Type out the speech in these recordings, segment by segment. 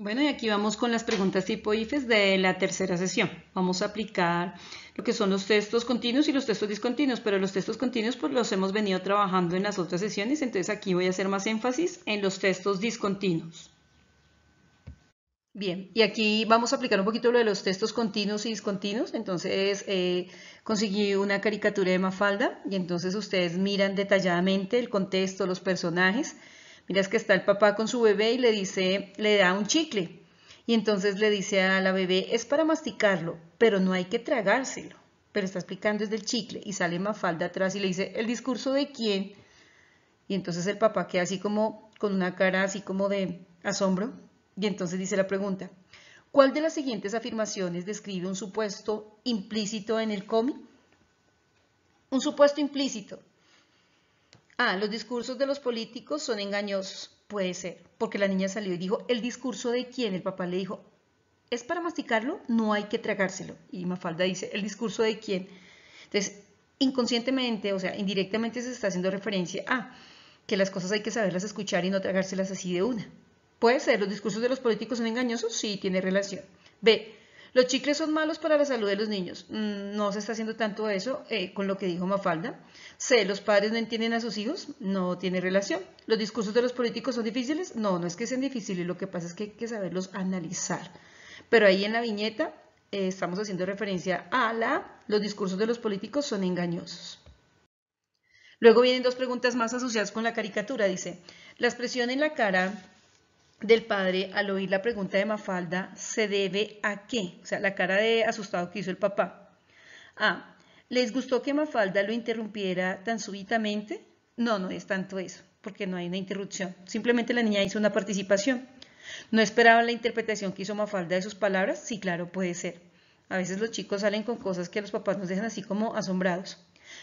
Bueno, y aquí vamos con las preguntas tipo IFES de la tercera sesión. Vamos a aplicar lo que son los textos continuos y los textos discontinuos, pero los textos continuos pues los hemos venido trabajando en las otras sesiones, entonces aquí voy a hacer más énfasis en los textos discontinuos. Bien, y aquí vamos a aplicar un poquito lo de los textos continuos y discontinuos, entonces eh, conseguí una caricatura de Mafalda y entonces ustedes miran detalladamente el contexto, los personajes, Miras que está el papá con su bebé y le dice, le da un chicle. Y entonces le dice a la bebé, es para masticarlo, pero no hay que tragárselo. Pero está explicando desde el chicle y sale Mafalda atrás y le dice, ¿el discurso de quién? Y entonces el papá queda así como con una cara así como de asombro. Y entonces dice la pregunta, ¿cuál de las siguientes afirmaciones describe un supuesto implícito en el cómic? Un supuesto implícito. Ah, los discursos de los políticos son engañosos. Puede ser, porque la niña salió y dijo, ¿el discurso de quién? El papá le dijo, ¿es para masticarlo? No hay que tragárselo. Y Mafalda dice, ¿el discurso de quién? Entonces, inconscientemente, o sea, indirectamente se está haciendo referencia a que las cosas hay que saberlas escuchar y no tragárselas así de una. Puede ser, los discursos de los políticos son engañosos, sí, tiene relación. B, los chicles son malos para la salud de los niños. Mm, no se está haciendo tanto eso eh, con lo que dijo Mafalda. C. Los padres no entienden a sus hijos. No tiene relación. ¿Los discursos de los políticos son difíciles? No, no es que sean difíciles. Lo que pasa es que hay que saberlos analizar. Pero ahí en la viñeta eh, estamos haciendo referencia a la los discursos de los políticos son engañosos. Luego vienen dos preguntas más asociadas con la caricatura. Dice, la expresión en la cara del padre al oír la pregunta de Mafalda se debe a qué? O sea, la cara de asustado que hizo el papá. A. ¿Les gustó que Mafalda lo interrumpiera tan súbitamente? No, no es tanto eso, porque no hay una interrupción. Simplemente la niña hizo una participación. ¿No esperaban la interpretación que hizo Mafalda de sus palabras? Sí, claro, puede ser. A veces los chicos salen con cosas que los papás nos dejan así como asombrados.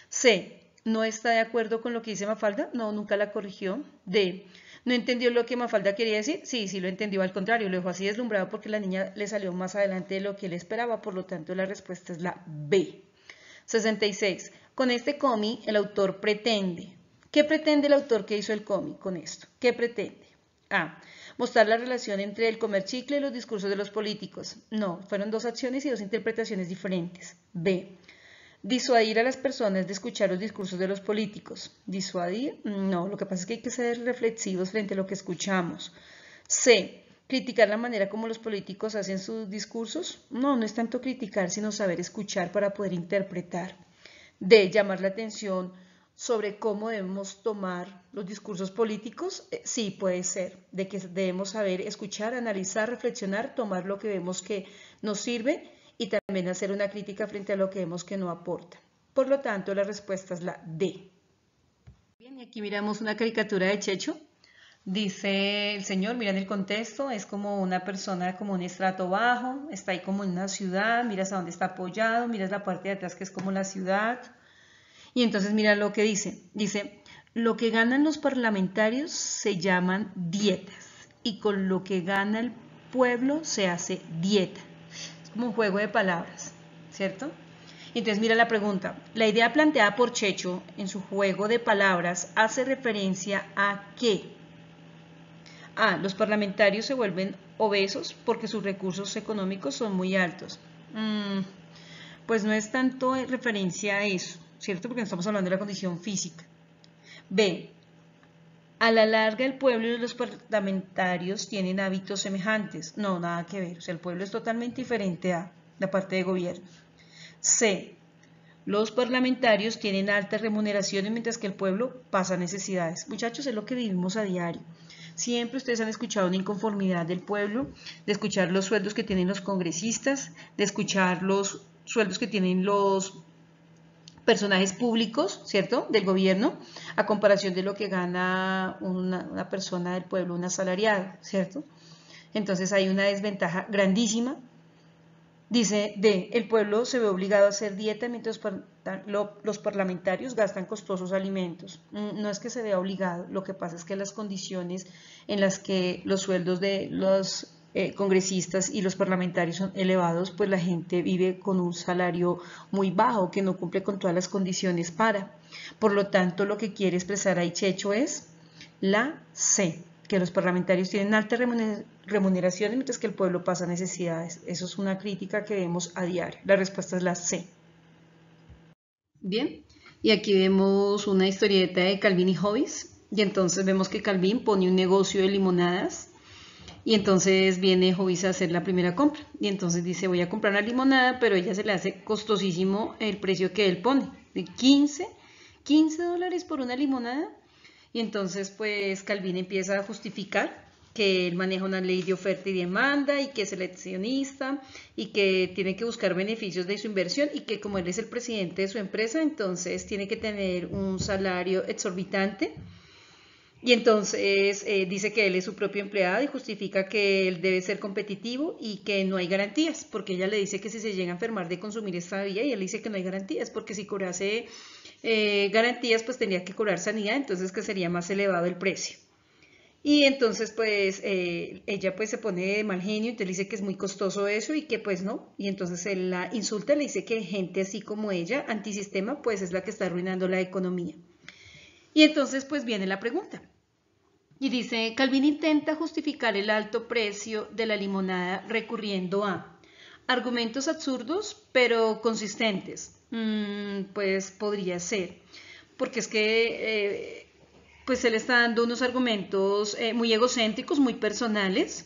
C. ¿No está de acuerdo con lo que dice Mafalda? No, nunca la corrigió. D. ¿No entendió lo que Mafalda quería decir? Sí, sí lo entendió, al contrario, lo dejó así deslumbrado porque la niña le salió más adelante de lo que él esperaba, por lo tanto la respuesta es la B. 66. Con este cómic el autor pretende. ¿Qué pretende el autor que hizo el cómic con esto? ¿Qué pretende? A. Mostrar la relación entre el comer chicle y los discursos de los políticos. No, fueron dos acciones y dos interpretaciones diferentes. B. Disuadir a las personas de escuchar los discursos de los políticos. ¿Disuadir? No, lo que pasa es que hay que ser reflexivos frente a lo que escuchamos. C. ¿Criticar la manera como los políticos hacen sus discursos? No, no es tanto criticar, sino saber escuchar para poder interpretar. D. Llamar la atención sobre cómo debemos tomar los discursos políticos. Eh, sí, puede ser, de que debemos saber escuchar, analizar, reflexionar, tomar lo que vemos que nos sirve y también hacer una crítica frente a lo que vemos que no aporta. Por lo tanto, la respuesta es la D. Bien, y aquí miramos una caricatura de Checho. Dice el señor, miren el contexto, es como una persona como un estrato bajo, está ahí como en una ciudad, miras a dónde está apoyado, miras la parte de atrás que es como la ciudad. Y entonces mira lo que dice. Dice, lo que ganan los parlamentarios se llaman dietas y con lo que gana el pueblo se hace dieta como un juego de palabras, ¿cierto? Entonces mira la pregunta. La idea planteada por Checho en su juego de palabras hace referencia a qué? A. Los parlamentarios se vuelven obesos porque sus recursos económicos son muy altos. Mm, pues no es tanto referencia a eso, ¿cierto? Porque no estamos hablando de la condición física. B. A la larga el pueblo y los parlamentarios tienen hábitos semejantes. No, nada que ver. O sea, el pueblo es totalmente diferente a la parte de gobierno. C. Los parlamentarios tienen altas remuneraciones mientras que el pueblo pasa necesidades. Muchachos, es lo que vivimos a diario. Siempre ustedes han escuchado una inconformidad del pueblo, de escuchar los sueldos que tienen los congresistas, de escuchar los sueldos que tienen los personajes públicos, ¿cierto?, del gobierno, a comparación de lo que gana una, persona del pueblo, un asalariado, ¿cierto? Entonces hay una desventaja grandísima. Dice D, el pueblo se ve obligado a hacer dieta mientras los parlamentarios gastan costosos alimentos. Mm, no es que se vea obligado, lo que pasa es que las condiciones en las que los sueldos de los eh, congresistas y los parlamentarios son elevados, pues la gente vive con un salario muy bajo que no cumple con todas las condiciones para. Por lo tanto, lo que quiere expresar ahí Checho es la C. que los parlamentarios tienen altas remuneraciones mientras que el pueblo pasa necesidades. Eso es una crítica que vemos a diario. La respuesta es la C. Bien, y aquí vemos una historieta de Calvin y Hobbes. Y entonces vemos que Calvin pone un negocio de limonadas y entonces viene Hobbes a hacer la primera compra. Y entonces dice, voy a comprar una limonada, pero ella se le hace costosísimo el precio que él pone, de 15, 15 dólares por una limonada. Y entonces pues Calvin empieza a justificar que él maneja una ley de oferta y demanda y que es eleccionista y que tiene que buscar beneficios de su inversión y que como él es el presidente de su empresa, entonces tiene que tener un salario exorbitante. Y entonces eh, dice que él es su propio empleado y justifica que él debe ser competitivo y que no hay garantías, porque ella le dice que si se llega a enfermar de consumir esta vía y él dice que no hay garantías, porque si cobrase eh, garantías, pues tendría que cobrar sanidad, entonces que sería más elevado el precio. Y entonces, pues, eh, ella pues se pone de mal genio, entonces dice que es muy costoso eso y que pues no. Y entonces él la insulta, le dice que gente así como ella, antisistema, pues es la que está arruinando la economía. Y entonces, pues viene la pregunta. Y dice, Calvin intenta justificar el alto precio de la limonada recurriendo a argumentos absurdos, pero consistentes. Mm, pues podría ser, porque es que eh, pues él está dando unos argumentos eh, muy egocéntricos, muy personales.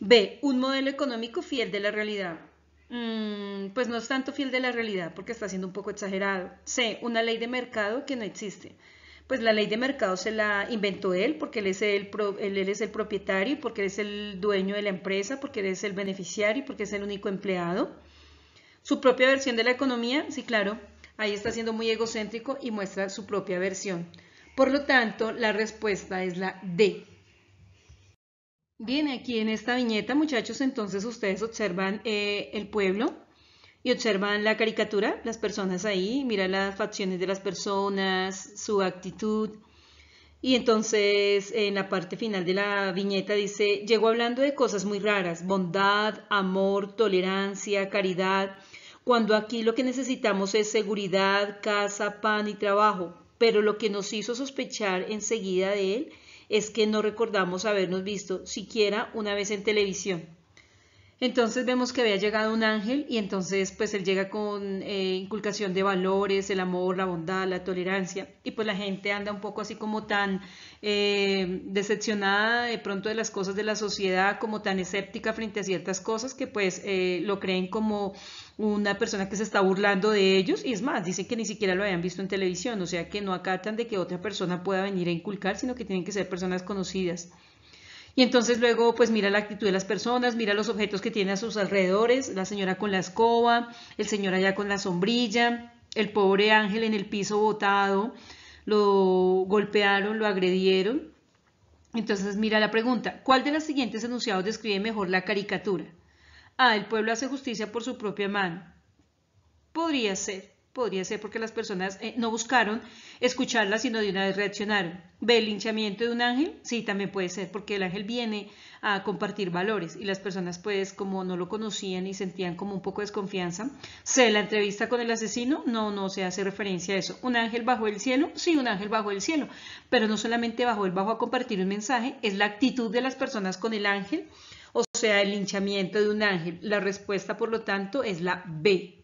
B, un modelo económico fiel de la realidad. Mm, pues no es tanto fiel de la realidad porque está siendo un poco exagerado. C, una ley de mercado que no existe. Pues la ley de mercado se la inventó él porque él es el, él es el propietario, porque él es el dueño de la empresa, porque él es el beneficiario, porque es el único empleado. Su propia versión de la economía, sí, claro, ahí está siendo muy egocéntrico y muestra su propia versión. Por lo tanto, la respuesta es la D. Bien, aquí en esta viñeta, muchachos, entonces ustedes observan eh, el pueblo y observan la caricatura, las personas ahí, mira las facciones de las personas, su actitud. Y entonces en la parte final de la viñeta dice, llegó hablando de cosas muy raras, bondad, amor, tolerancia, caridad, cuando aquí lo que necesitamos es seguridad, casa, pan y trabajo. Pero lo que nos hizo sospechar enseguida de él es que no recordamos habernos visto siquiera una vez en televisión. Entonces vemos que había llegado un ángel y entonces pues él llega con eh, inculcación de valores, el amor, la bondad, la tolerancia. Y pues la gente anda un poco así como tan eh, decepcionada de pronto de las cosas de la sociedad, como tan escéptica frente a ciertas cosas que pues eh, lo creen como una persona que se está burlando de ellos. Y es más, dicen que ni siquiera lo habían visto en televisión, o sea que no acatan de que otra persona pueda venir a inculcar, sino que tienen que ser personas conocidas. Y entonces luego pues mira la actitud de las personas, mira los objetos que tiene a sus alrededores, la señora con la escoba, el señor allá con la sombrilla, el pobre ángel en el piso botado, lo golpearon, lo agredieron. Entonces mira la pregunta, ¿cuál de los siguientes enunciados describe mejor la caricatura? A. El pueblo hace justicia por su propia mano. Podría ser. Podría ser porque las personas eh, no buscaron escucharla, sino de una vez reaccionaron. ¿Ve el linchamiento de un ángel? Sí, también puede ser, porque el ángel viene a compartir valores y las personas, pues, como no lo conocían y sentían como un poco de desconfianza. ¿Se la entrevista con el asesino? No, no se hace referencia a eso. ¿Un ángel bajo el cielo? Sí, un ángel bajo el cielo, pero no solamente bajo el bajo a compartir un mensaje, es la actitud de las personas con el ángel, o sea, el linchamiento de un ángel. La respuesta, por lo tanto, es la B.